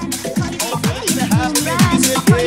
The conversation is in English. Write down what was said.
Happy, happy, happy,